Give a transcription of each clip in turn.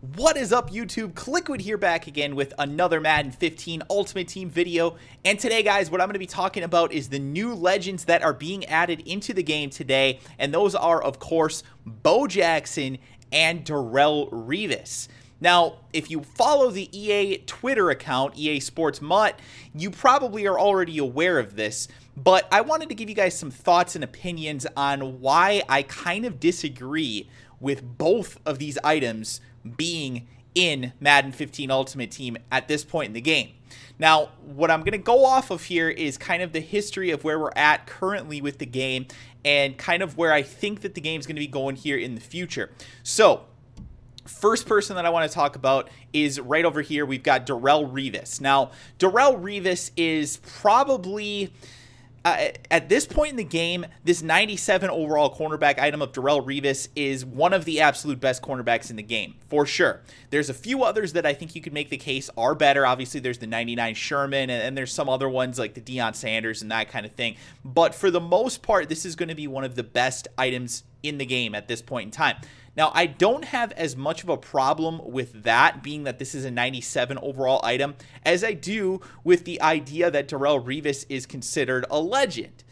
What is up YouTube? Kliquid here back again with another Madden 15 Ultimate Team video. And today guys, what I'm going to be talking about is the new legends that are being added into the game today. And those are of course Bo Jackson and Darrelle Revis. Now, if you follow the EA Twitter account, EA Sports MUT, you probably are already aware of this, but I wanted to give you guys some thoughts and opinions on why I kind of disagree with both of these items being in Madden 15 Ultimate Team at this point in the game. Now, what I'm going to go off of here is kind of the history of where we're at currently with the game and kind of where I think that the game is going to be going here in the future. So, first person that I want to talk about is right over here. We've got Darrelle Revis. Now, Darrelle Revis is probably uh, at this point in the game, this 97 overall cornerback item of Darrelle Revis is one of the absolute best cornerbacks in the game, for sure. There's a few others that I think you could make the case are better. Obviously, there's the 99 Sherman, and, and there's some other ones like the Deion Sanders and that kind of thing. But for the most part, this is going to be one of the best items in the game at this point in time. Now, I don't have as much of a problem with that, being that this is a 97 overall item, as I do with the idea that Darrelle Revis is considered a legend.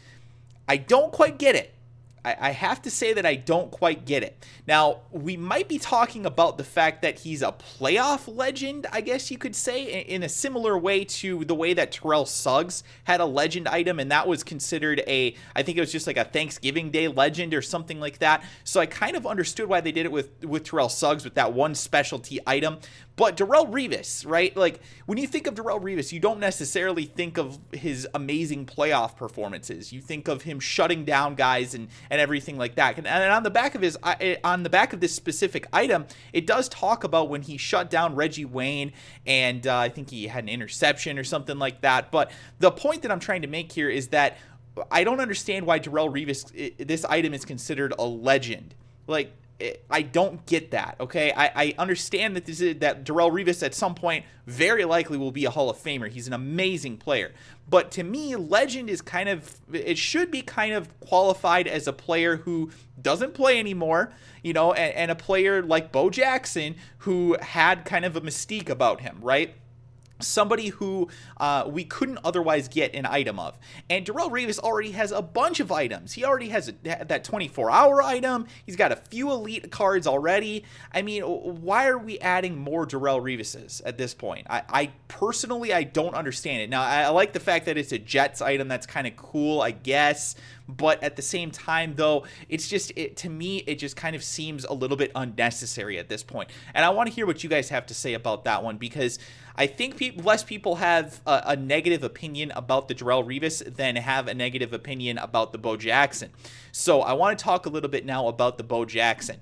I don't quite get it. I, I have to say that I don't quite get it. Now, we might be talking about the fact that he's a playoff legend, I guess you could say, in a similar way to the way that Terrell Suggs had a legend item, and that was considered a, I think it was just like a Thanksgiving Day legend or something like that. So I kind of understood why they did it with, with Terrell Suggs with that one specialty item. But Darrelle Revis, right? Like when you think of Darrelle Revis, you don't necessarily think of his amazing playoff performances. You think of him shutting down guys and and everything like that. And, and on the back of his on the back of this specific item, it does talk about when he shut down Reggie Wayne and uh, I think he had an interception or something like that. But the point that I'm trying to make here is that I don't understand why Darrelle Revis this item is considered a legend. Like I don't get that. Okay, I, I understand that this is that Darrelle Revis at some point very likely will be a Hall of Famer. He's an amazing player, but to me, legend is kind of it should be kind of qualified as a player who doesn't play anymore, you know, and, and a player like Bo Jackson who had kind of a mystique about him, right? Somebody who uh, we couldn't otherwise get an item of. And Darrelle Revis already has a bunch of items. He already has a, that 24-hour item. He's got a few elite cards already. I mean, why are we adding more Darrelle Revises at this point? I, I personally, I don't understand it. Now, I, I like the fact that it's a Jets item. That's kind of cool, I guess but at the same time though it's just it to me it just kind of seems a little bit unnecessary at this point and i want to hear what you guys have to say about that one because I think pe- less people have a, a, negative opinion about the Darrelle Revis than have a negative opinion about the Bo Jackson. So I want to talk a little bit now about the Bo Jackson.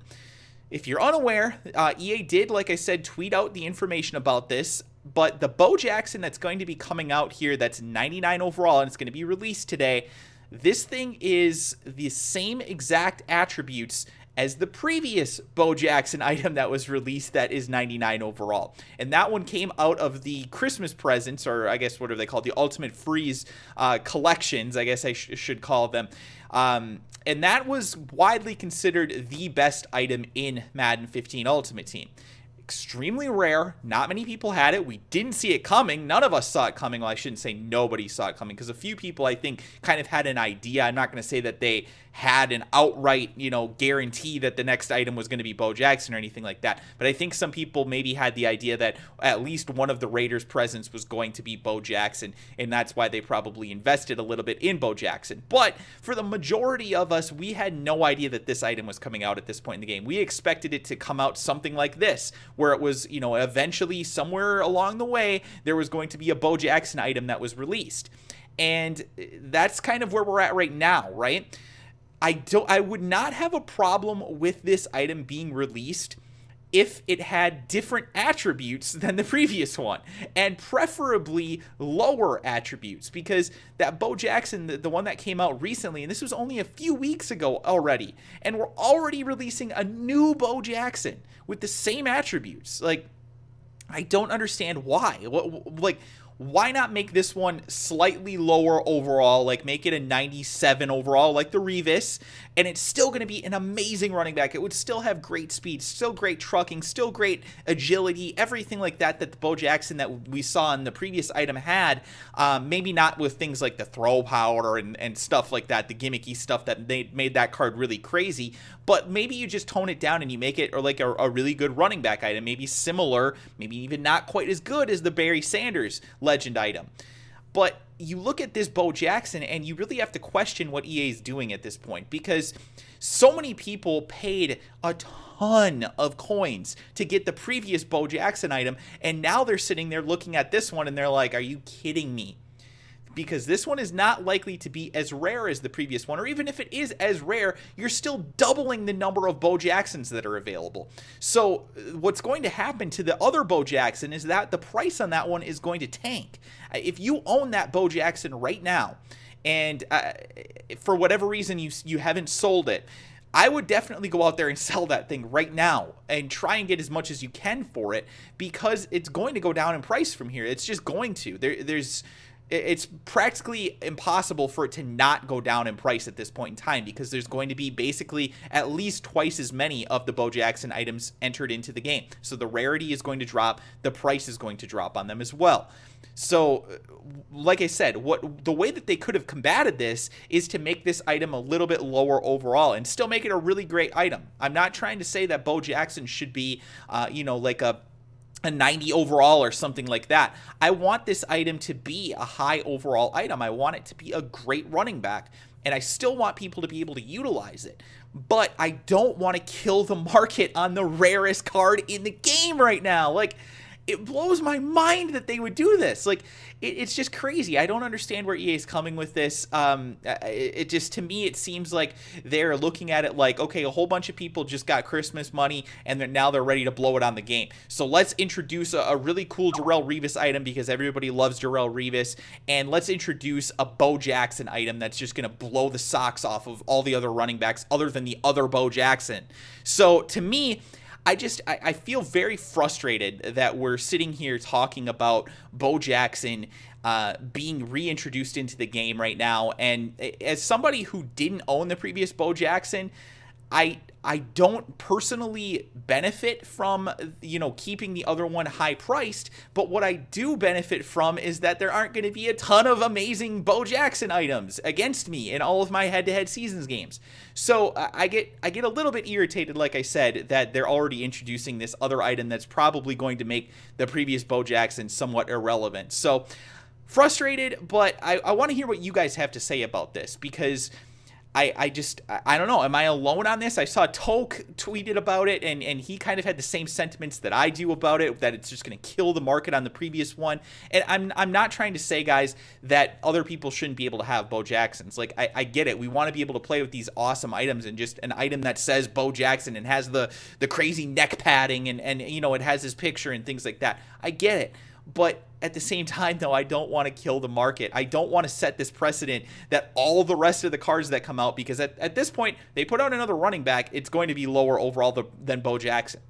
If you're unaware, uh, EA did, like I said, tweet out the information about this. But the Bo Jackson that's going to be coming out here, that's 99 overall, and it's going to be released today. This thing is the same exact attributes as the previous Bo Jackson item that was released that is 99 overall. And that one came out of the Christmas presents, or I guess what are they called? The Ultimate Freeze uh, collections, I guess I sh should call them. Um, and that was widely considered the best item in Madden 15 Ultimate Team extremely rare. Not many people had it. We didn't see it coming. None of us saw it coming. Well, I shouldn't say nobody saw it coming because a few people, I think, kind of had an idea. I'm not going to say that they had an outright, you know, guarantee that the next item was going to be Bo Jackson or anything like that. But I think some people maybe had the idea that at least one of the Raiders' presents was going to be Bo Jackson, and that's why they probably invested a little bit in Bo Jackson. But for the majority of us, we had no idea that this item was coming out at this point in the game. We expected it to come out something like this, where it was, you know, eventually somewhere along the way, there was going to be a Bo Jackson item that was released. And uh, that's kind of where we're at right now, right? I don't I would not have a problem with this item being released if it had different attributes than the previous one and preferably lower attributes because that Bo Jackson the, the one that came out recently and this was only a few weeks ago already and we're already releasing a new Bo Jackson with the same attributes like I don't understand why. What, like, why not make this one slightly lower overall, like make it a 97 overall, like the Revis, and it's still going to be an amazing running back. It would still have great speed, still great trucking, still great agility, everything like that that the Bo Jackson that we saw in the previous item had. Um, maybe not with things like the throw power and, and stuff like that, the gimmicky stuff that they made that card really crazy, but maybe you just tone it down and you make it or like a, a really good running back item, maybe similar, maybe even not quite as good as the Barry Sanders legend item. But you look at this Bo Jackson and you really have to question what EA is doing at this point because so many people paid a ton of coins to get the previous Bo Jackson item and now they're sitting there looking at this one and they're like, "Are you kidding me?" Because this one is not likely to be as rare as the previous one, or even if it is as rare, you're still doubling the number of Bo Jacksons that are available. So, uh, what's going to happen to the other Bo Jackson is that the price on that one is going to tank. Uh, if you own that Bo Jackson right now, and uh, for whatever reason you you haven't sold it, I would definitely go out there and sell that thing right now and try and get as much as you can for it because it's going to go down in price from here. It's just going to. There, there's it's practically impossible for it to not go down in price at this point in time because there's going to be basically at least twice as many of the Bo Jackson items entered into the game. So the rarity is going to drop, the price is going to drop on them as well. So, like I said, what the way that they could have combated this is to make this item a little bit lower overall and still make it a really great item. I'm not trying to say that Bo Jackson should be, uh, you know, like a a 90 overall or something like that. I want this item to be a high overall item. I want it to be a great running back, and I still want people to be able to utilize it. But I don't want to kill the market on the rarest card in the game right now. Like, it blows my mind that they would do this. Like, it, it's just crazy. I don't understand where EA is coming with this. Um, it, it, just to me, it seems like they're looking at it like, okay, a whole bunch of people just got Christmas money, and they're, now they're ready to blow it on the game. So let's introduce a, a really cool Darrelle Revis item because everybody loves Darrelle Revis, and let's introduce a Bo Jackson item that's just going to blow the socks off of all the other running backs other than the other Bo Jackson. So to me I just I, I feel very frustrated that we're sitting here talking about Bo Jackson uh, being reintroduced into the game right now. And as somebody who didn't own the previous Bo Jackson, I I don't personally benefit from you know keeping the other one high priced, but what I do benefit from is that there aren't going to be a ton of amazing Bo Jackson items against me in all of my head-to-head seasons games. So I get I get a little bit irritated, like I said, that they're already introducing this other item that's probably going to make the previous Bo Jackson somewhat irrelevant. So frustrated, but I, I want to hear what you guys have to say about this because I, I just I don't know. Am I alone on this? I saw Toke tweeted about it, and and he kind of had the same sentiments that I do about it. That it's just going to kill the market on the previous one. And I'm I'm not trying to say, guys, that other people shouldn't be able to have Bo Jacksons. Like I, I get it. We want to be able to play with these awesome items, and just an item that says Bo Jackson and has the the crazy neck padding, and and you know it has his picture and things like that. I get it. But at the same time, though, I don't want to kill the market. I don't want to set this precedent that all the rest of the cards that come out, because at, at this point, they put out another running back, it's going to be lower overall the, than Bo Jackson.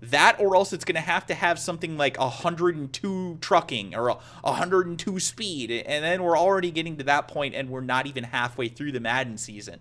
That, or else it's going to have to have something like 102 trucking or 102 speed. And then we're already getting to that point, and we're not even halfway through the Madden season.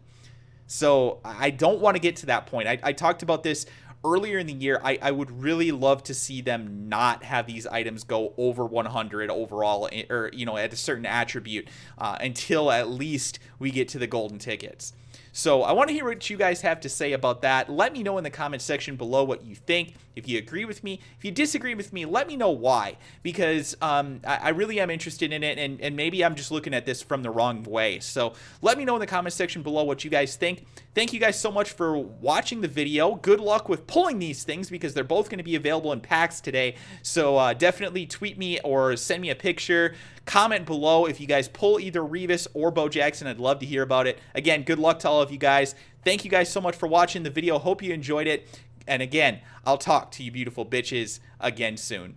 So I don't want to get to that point. I, I talked about this earlier in the year, I, I would really love to see them not have these items go over 100 overall, eh, or you know, at a certain attribute uh, until at least we get to the golden tickets. So I want to hear what you guys have to say about that. Let me know in the comment section below what you think. If you agree with me, if you disagree with me, let me know why. Because um, I, I, really am interested in it, and, and maybe I'm just looking at this from the wrong way. So let me know in the comment section below what you guys think. Thank you guys so much for watching the video. Good luck with pulling these things because they're both going to be available in packs today. So uh, definitely tweet me or send me a picture. Comment below if you guys pull either Revis or Bo Jackson. I'd love to hear about it. Again, good luck to all of you guys. Thank you guys so much for watching the video. Hope you enjoyed it. And again, I'll talk to you beautiful bitches again soon.